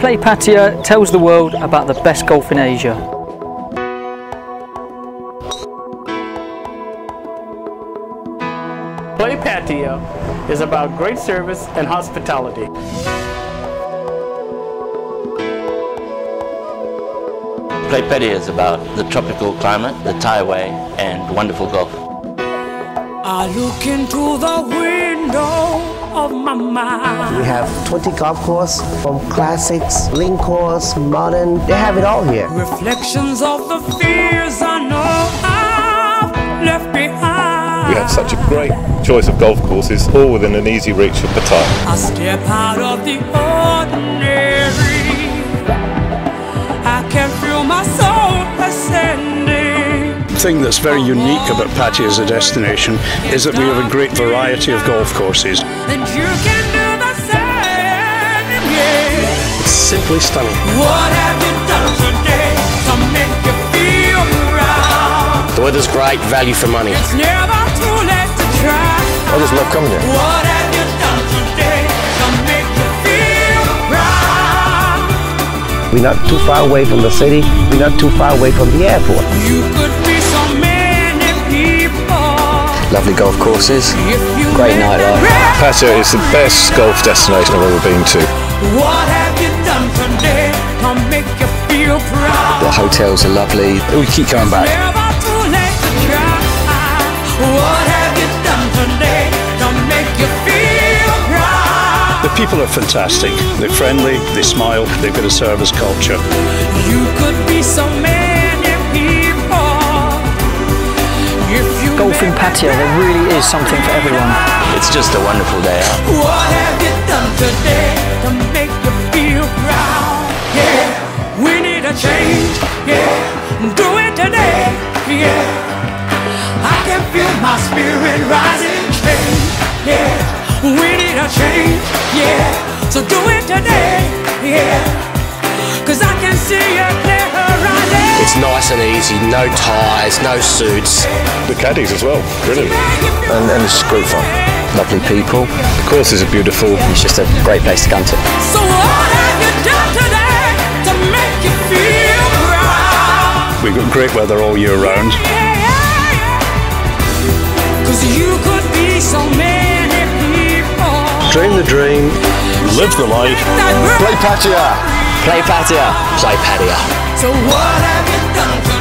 Play Pattaya tells the world about the best golf in Asia. Play Pattaya is about great service and hospitality. Play Pattaya is about the tropical climate, the Thai way, and wonderful golf. I look into the window of my mind. We have 20 golf courses from classics, link course, modern. They have it all here. Reflections of the fears I know I've left behind. We have such a great choice of golf courses, all within an easy reach of Pattaya. I step out of the thing that's very unique about Pattaya as a destination is that we have a great variety of golf courses. And you can do the same. It's simply stunning. What have you done today to make you feel proud? The weather's great, value for money. It's never too late to try. I just love coming here. What have you done today to make you feel proud? We're not too far away from the city. We're not too far away from the airport. Lovely golf courses. Great made nightlife. the right- Pattaya is the best golf destination I've ever been to. What have you done today to make you feel proud? The hotels are lovely. Oh, we keep coming back. Never too late to try. What have you done today to make you feel proud? The people are fantastic. They're friendly, they smile, they've got a service culture. Golf in made Pattaya, there really is something for everyone. It's just a wonderful day out. What have you done today to make you feel proud? Yeah, we need a change. Yeah, do it today. Yeah, I can feel my spirit rising. Change. Yeah, we need a change. Yeah, so do it today. Yeah, cause I can see a easy, no ties, no suits. The caddies as well, brilliant. And, and it's great fun. Lovely people. The courses are beautiful. It's just a great place to come to. So what have you done today to make you feel proud? We've got great weather all year round. Cause you could be so many people. Dream the dream, live the life. Play Pattaya. Play Pattaya. Play Pattaya. So what have you done today?